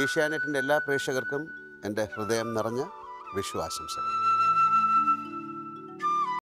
ഏഷ്യാനെറ്റിന്റെ എല്ലാ പ്രേക്ഷകർക്കും എന്റെ ഹൃദയം നിറഞ്ഞ വിഷു ആശംസകൾ